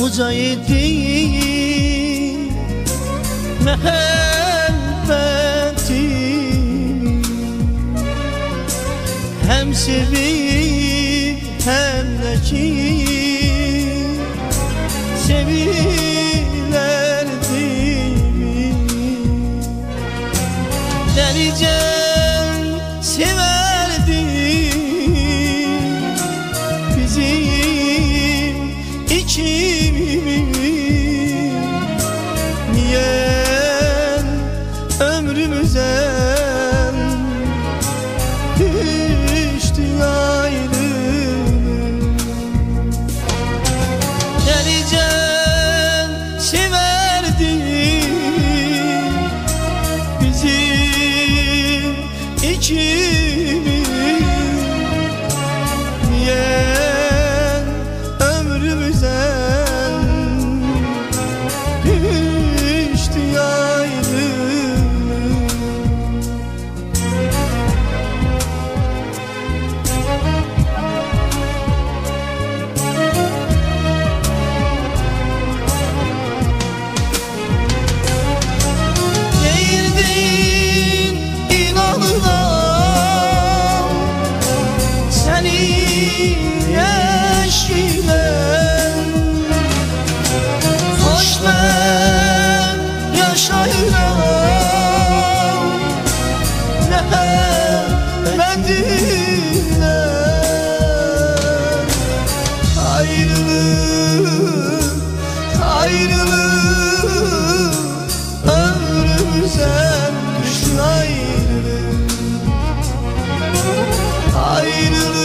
Bucaydı mehabbetim Hemşerim kimi ayrılık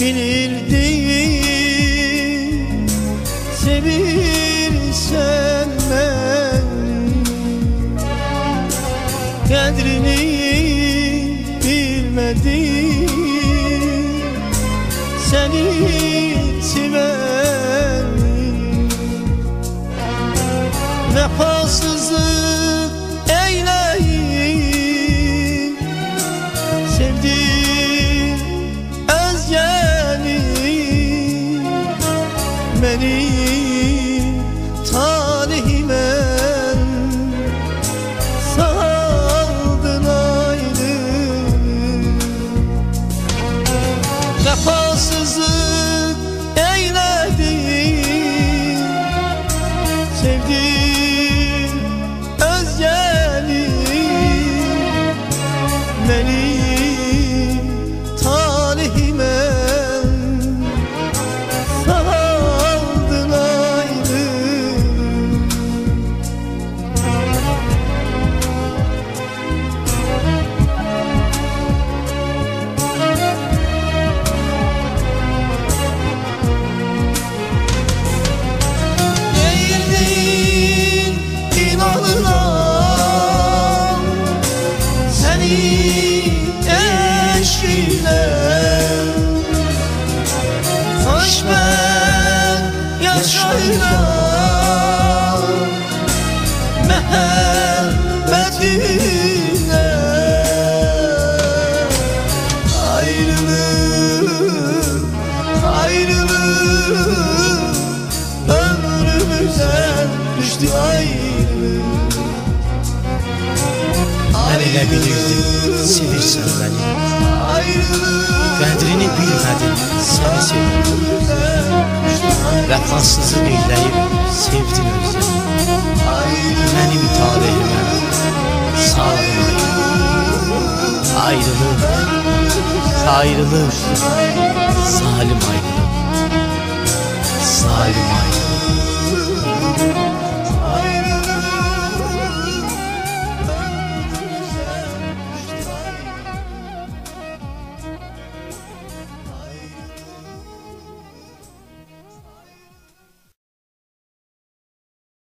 bilirdim Sevirsen ben. Kadrini bilmedim Seni beni eşkile Hoş ben yaşayla Mehabbetim Bilebilirdim. Sevirsen beni. Qədrini bilmədim. Səni sevdim. Vəfasızı dinləyib sevdim özüm Mənim talihimə sağlamayım Ayrılır, ayrılır Salim ayrılır, salim ayrılır